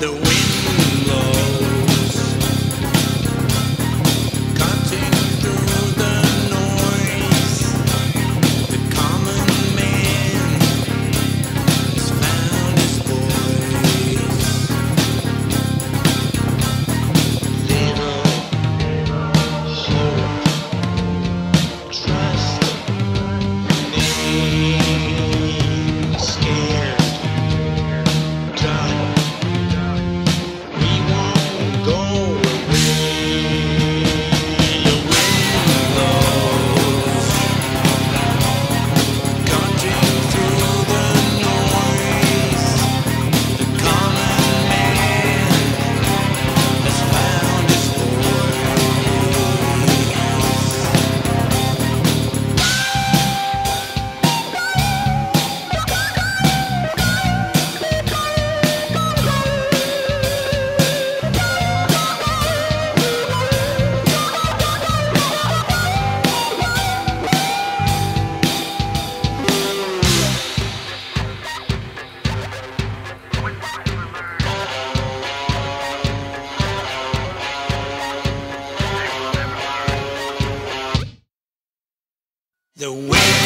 the wind. The way